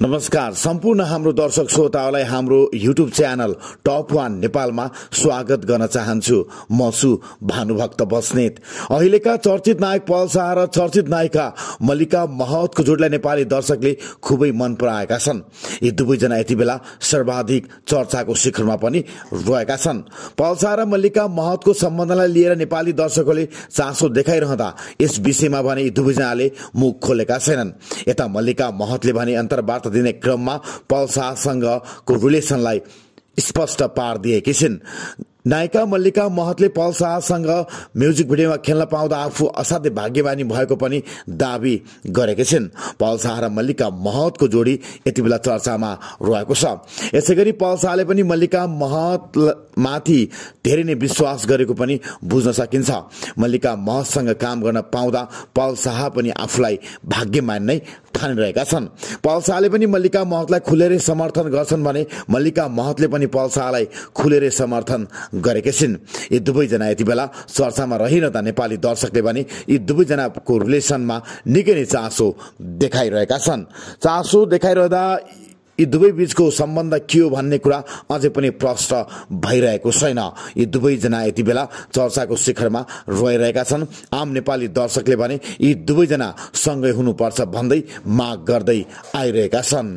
नमस्कार सम्पूर्ण हाम्रो दर्शक श्रोताहरूलाई हाम्रो युट्युब च्यानल टप वान नेपालमा स्वागत गर्न चाहन्छु। म छु भानुभक्त बस्नेत। अहिलेका चर्चित नायक पल शाह र चर्चित नायिका मल्लिका महतको जोडलाई नेपाली दर्शकले खुबै मन पराएका छन्। यी दुवैजना यति बेला सर्वाधिक चर्चाको शिखरमा पनि रहेका छन्। पल शाह र मल्लिका महतको सम्बन्धलाई लिएर नेपाली दर्शकहरूले चासो देखाइरहँदा यस विषयमा भने यी दुवैजनाले मुख खोलेका छैनन्। यता मल्लिका महतले भने अन्तर्वार्ता दिने क्रममा पल शाहसँगको रिलेसनलाई स्पष्ट पारिदिएकी छिन्। नायिका मल्लिका महतले पल शाहसँग म्युजिक भिडियोमा खेल्न पाउँदा आफू असाध्य भाग्यवानी भएको पनि दावी गरेकी छिन्। पल शाह र मल्लिका महतको जोडी यति बेला चर्चामा रहेको छ। यसै गरी पल शाहले पनि मल्लिका महत माथि धेरै नै विश्वास गरेको पनि बुझ्न सकिन्छ। मल्लिका महतसँग काम गर्न पाउँदा पल शाह पनि आफूलाई भाग्यमान नै ठानिरहेका छन्। पल शाहले पनि मल्लिका महतलाई खुलेरै समर्थन गर्छन् भने मल्लिका महतले पनि पल शाहलाई खुलेरै समर्थन गरेका छिन्। यी दुवैजना यति बेला चर्चामा रहिरहँदा नेपाली दर्शकले भने यी दुवैजनाको रिलेसनमा निकै नै चासो देखाइरहेका छन्। चासो देखाइरहँदा यी दुवै बीचको सम्बन्ध के हो भन्ने कुरा अझै पनि प्रश्न भइरहेको छैन। यी दुवैजना यति बेला चर्चाको शिखरमा रहिरहेका छन्। आम नेपाली दर्शकले भने यी दुवैजना सँगै हुनुपर्छ भन्दै माग गर्दै आइरहेका छन्।